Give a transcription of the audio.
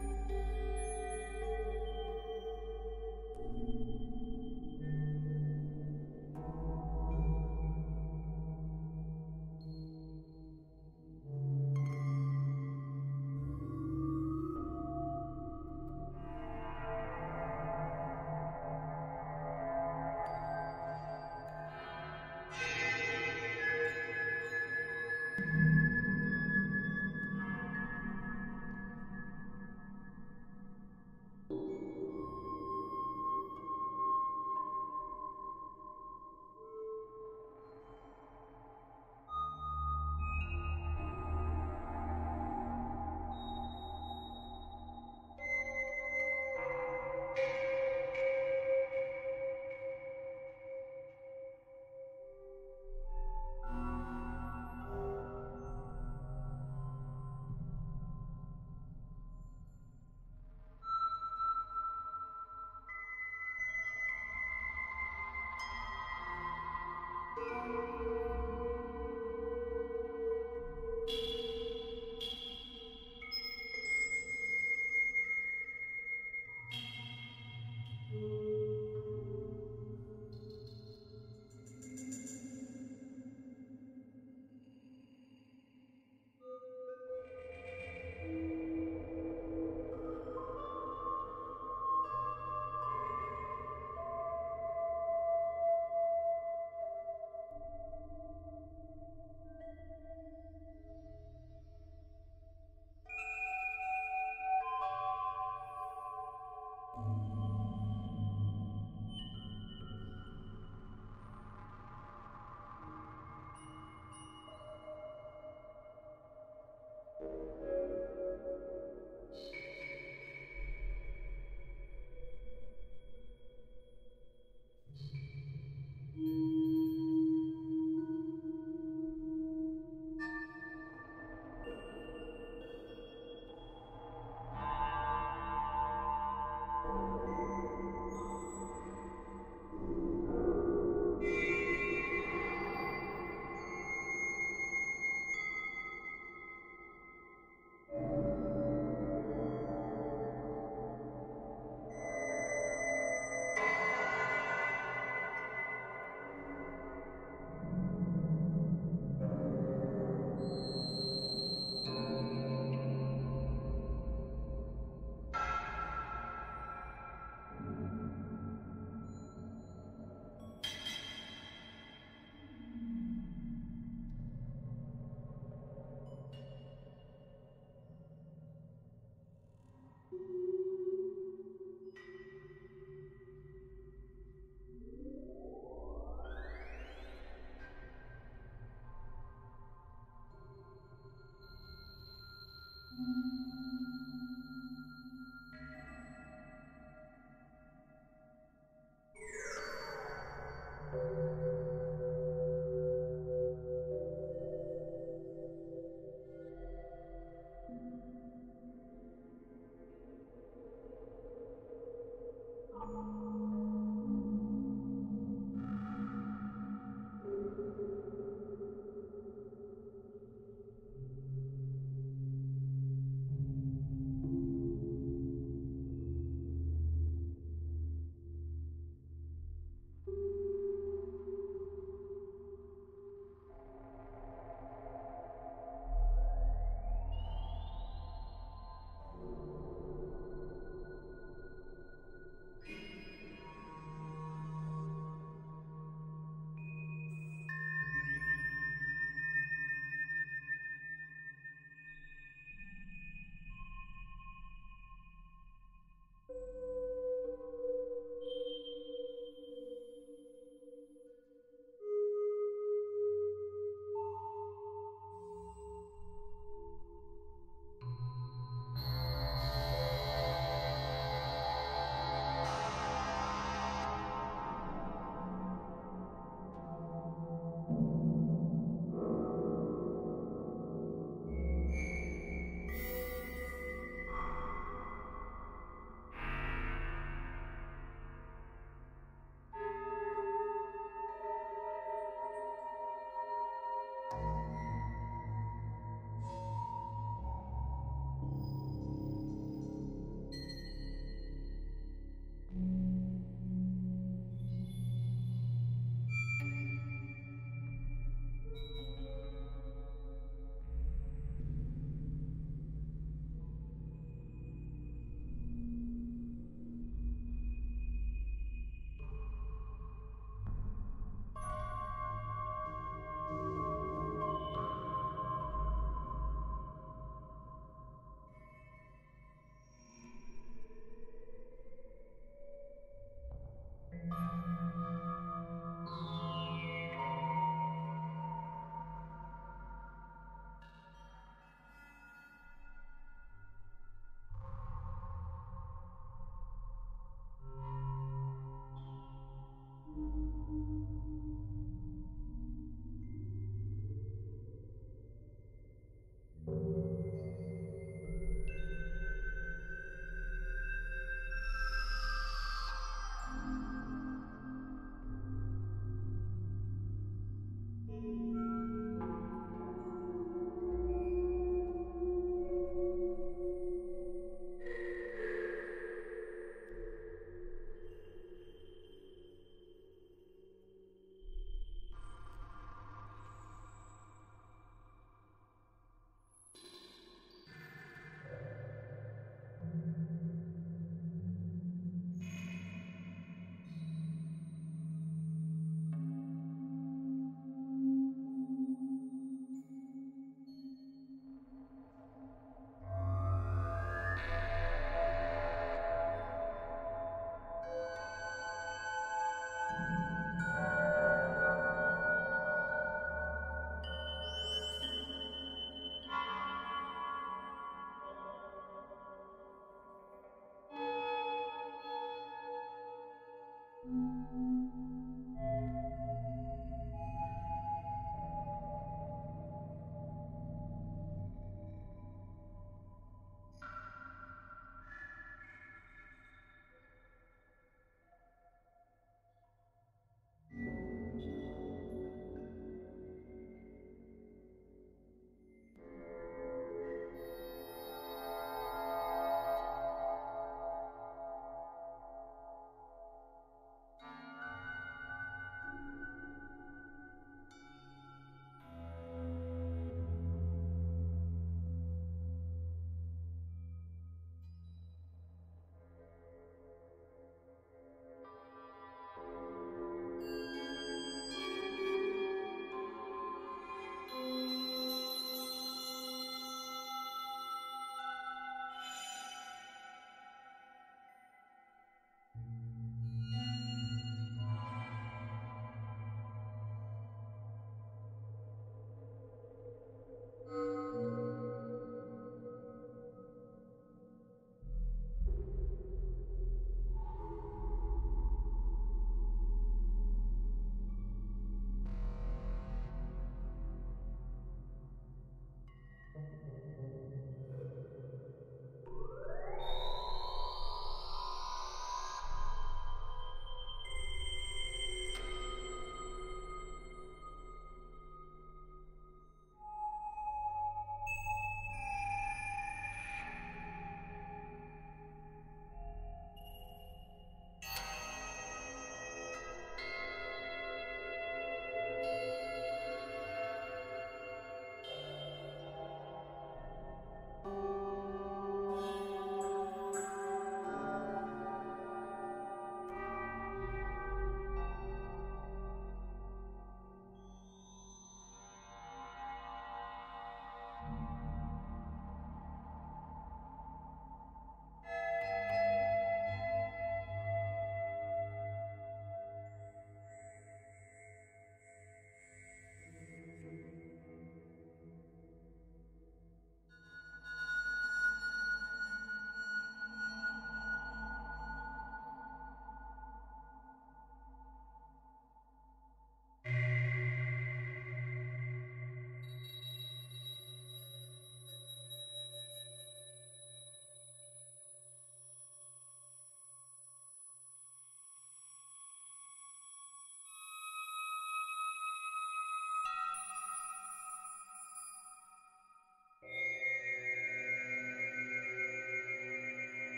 うん。